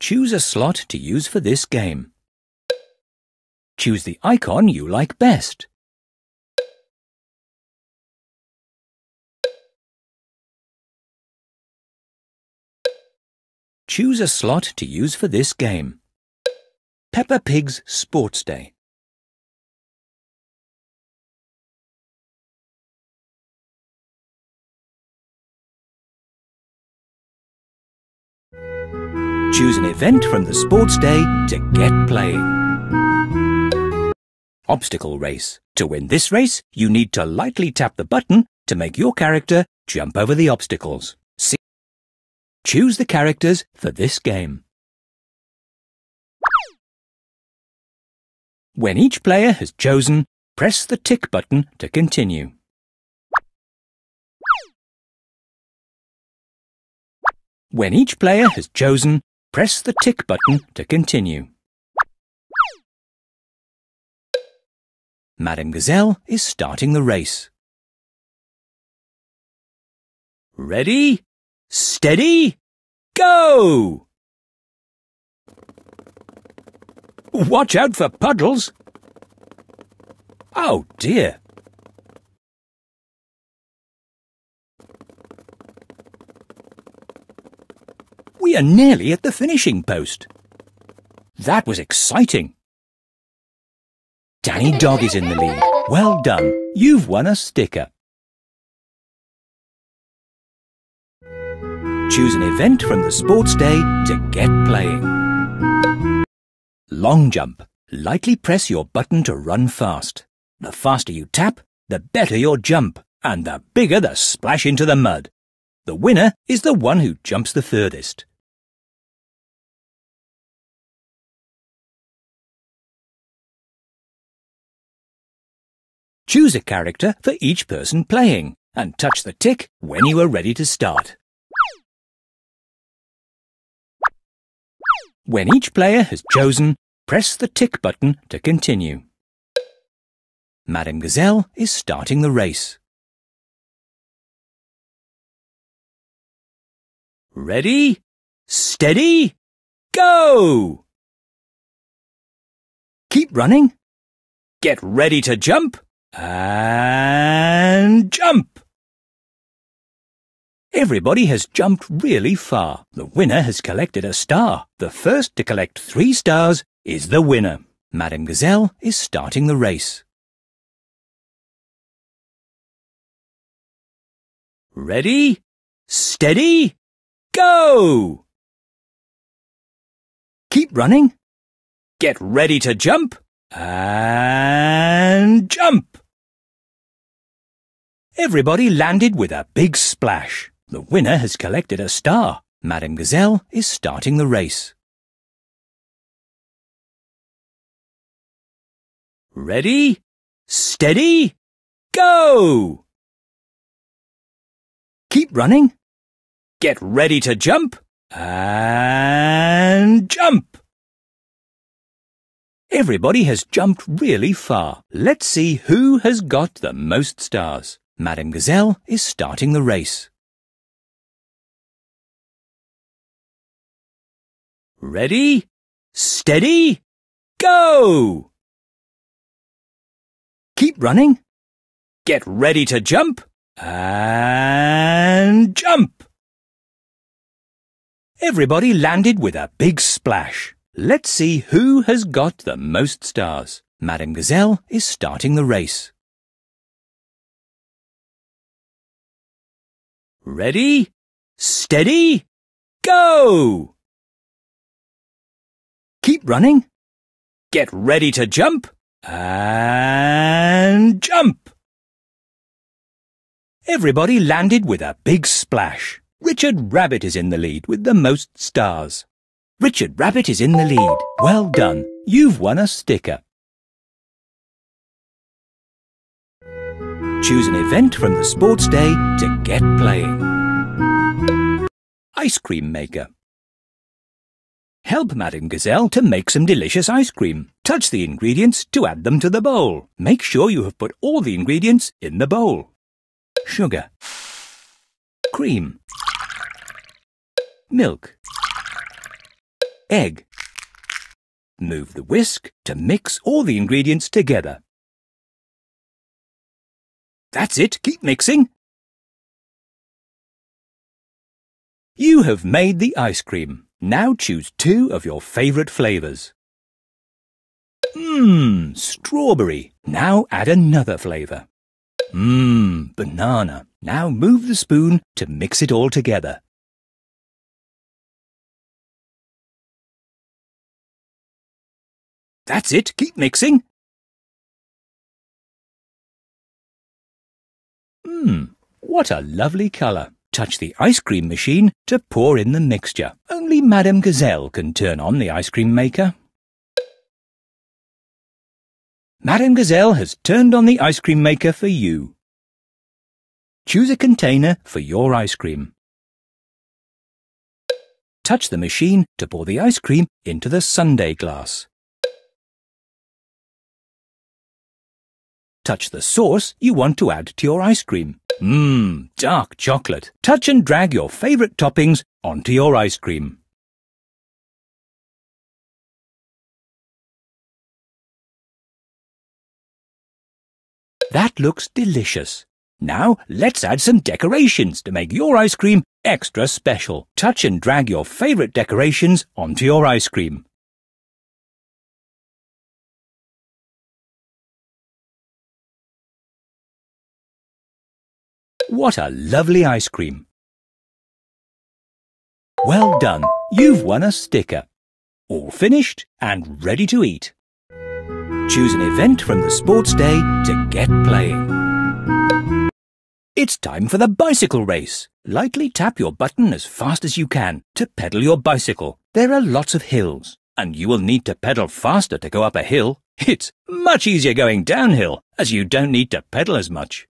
Choose a slot to use for this game. Choose the icon you like best. Choose a slot to use for this game. Peppa Pig's Sports Day. Choose an event from the sports day to get playing. Obstacle race. To win this race, you need to lightly tap the button to make your character jump over the obstacles. Choose the characters for this game. When each player has chosen, press the tick button to continue. When each player has chosen, press the tick button to continue. Madame Gazelle is starting the race. Ready, steady, go! Watch out for puddles. Oh dear. We are nearly at the finishing post. That was exciting. Danny Dog is in the lead. Well done. You've won a sticker. Choose an event from the sports day to get playing. Long jump. Lightly press your button to run fast. The faster you tap, the better your jump, and the bigger the splash into the mud. The winner is the one who jumps the furthest. Choose a character for each person playing and touch the tick when you are ready to start. When each player has chosen, press the tick button to continue. Madame Gazelle is starting the race. Ready, steady, go! Keep running. Get ready to jump and jump! Everybody has jumped really far. The winner has collected a star. The first to collect three stars is the winner. Madame Gazelle is starting the race. Ready, steady, go! Keep running. Get ready to jump and jump! Everybody landed with a big splash. The winner has collected a star. Madame Gazelle is starting the race. Ready, steady, go! Keep running. Get ready to jump and jump! Everybody has jumped really far. Let's see who has got the most stars. Madame Gazelle is starting the race. Ready, steady, go! Keep running. Get ready to jump and jump! Everybody landed with a big splash. Let's see who has got the most stars. Madame Gazelle is starting the race. Ready, steady, go! Keep running. Get ready to jump and jump! Everybody landed with a big splash. Richard Rabbit is in the lead with the most stars. Richard Rabbit is in the lead. Well done. You've won a sticker. Choose an event from the sports day to get playing. Ice cream maker. Help Madame Gazelle to make some delicious ice cream. Touch the ingredients to add them to the bowl. Make sure you have put all the ingredients in the bowl. Sugar. Cream. Milk. Egg. Move the whisk to mix all the ingredients together. That's it, keep mixing. You have made the ice cream. Now choose two of your favourite flavours. Mmm, strawberry. Now add another flavour. Mmm, banana. Now move the spoon to mix it all together. That's it, keep mixing. Mmm, what a lovely colour. Touch the ice cream machine to pour in the mixture. Only Madame Gazelle can turn on the ice cream maker. Madame Gazelle has turned on the ice cream maker for you. Choose a container for your ice cream. Touch the machine to pour the ice cream into the sundae glass. Touch the sauce you want to add to your ice cream. Mmm, dark chocolate. Touch and drag your favourite toppings onto your ice cream. That looks delicious. Now let's add some decorations to make your ice cream extra special. Touch and drag your favourite decorations onto your ice cream. What a lovely ice cream! Well done, you've won a sticker. All finished and ready to eat. Choose an event from the sports day to get playing. It's time for the bicycle race. Lightly tap your button as fast as you can to pedal your bicycle. There are lots of hills, and you will need to pedal faster to go up a hill. It's much easier going downhill, as you don't need to pedal as much.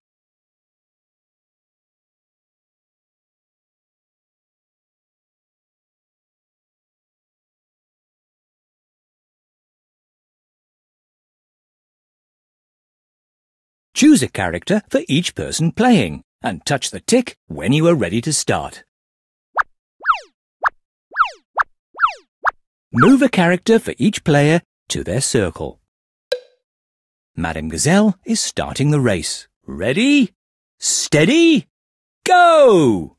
Choose a character for each person playing and touch the tick when you are ready to start. Move a character for each player to their circle. Madame Gazelle is starting the race. Ready? Steady? Go!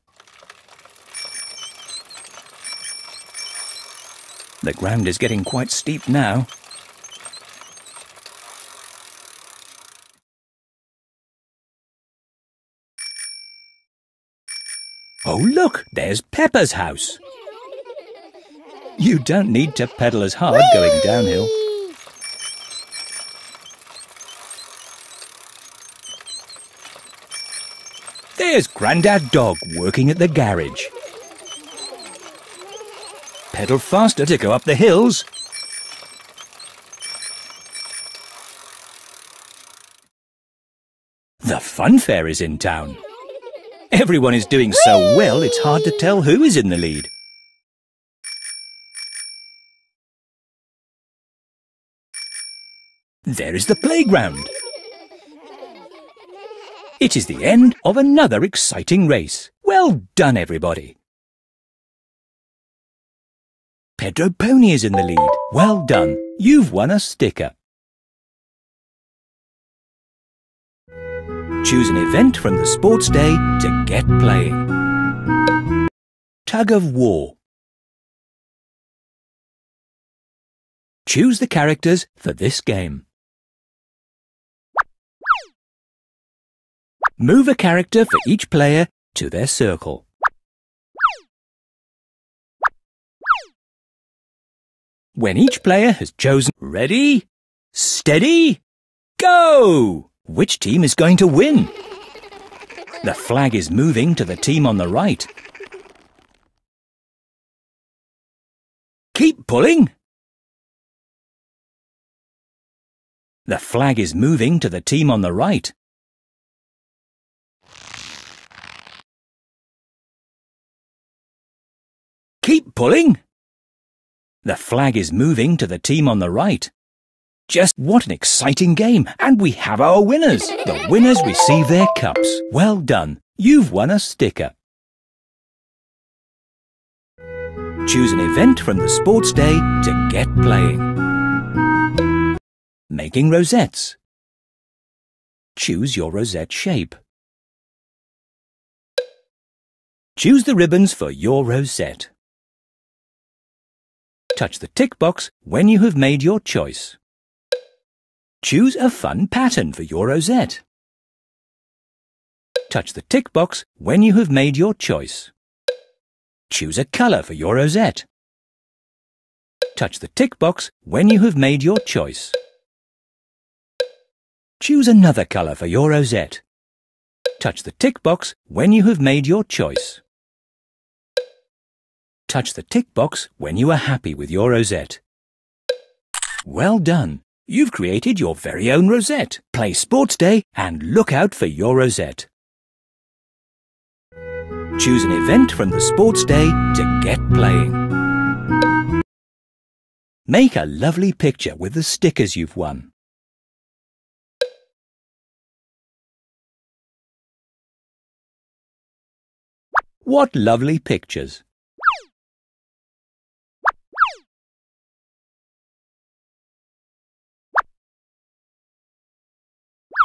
The ground is getting quite steep now. Oh, look, there's Peppa's house. You don't need to pedal as hard Whee! going downhill. There's Grandad Dog working at the garage. Pedal faster to go up the hills. The funfair is in town. Everyone is doing so well, it's hard to tell who is in the lead. There is the playground. It is the end of another exciting race. Well done, everybody. Pedro Pony is in the lead. Well done. You've won a sticker. Choose an event from the sports day to get playing. Tug of War. Choose the characters for this game. Move a character for each player to their circle. When each player has chosen Ready, Steady, Go! Which team is going to win? The flag is moving to the team on the right. Keep pulling. The flag is moving to the team on the right. Keep pulling. The flag is moving to the team on the right. Just what an exciting game! And we have our winners! The winners receive their cups. Well done! You've won a sticker. Choose an event from the sports day to get playing. Making rosettes. Choose your rosette shape. Choose the ribbons for your rosette. Touch the tick box when you have made your choice. Choose a fun pattern for your rosette. Touch the tick box when you have made your choice. Choose a colour for your rosette. Touch the tick box when you have made your choice. Choose another colour for your rosette. Touch the tick box when you have made your choice. Touch the tick box when you are happy with your rosette. Well done! You've created your very own rosette. Play Sports Day and look out for your rosette. Choose an event from the Sports Day to get playing. Make a lovely picture with the stickers you've won. What lovely pictures!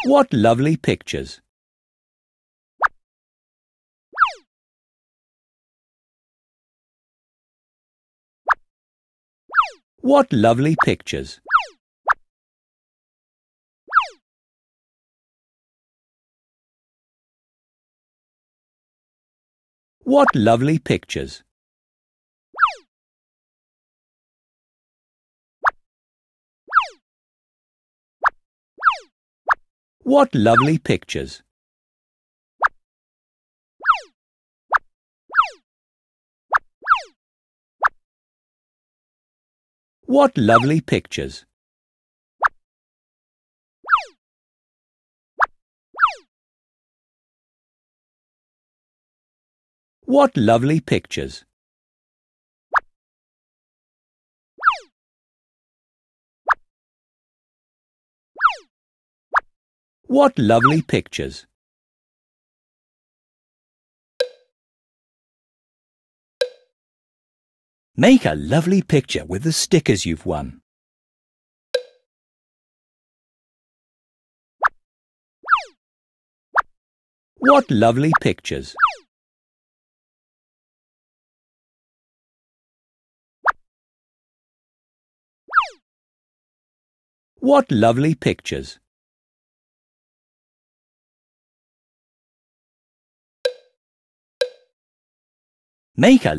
What lovely pictures! What lovely pictures! What lovely pictures! What lovely pictures! What lovely pictures! What lovely pictures! What lovely pictures! Make a lovely picture with the stickers you've won. What lovely pictures! What lovely pictures! Make a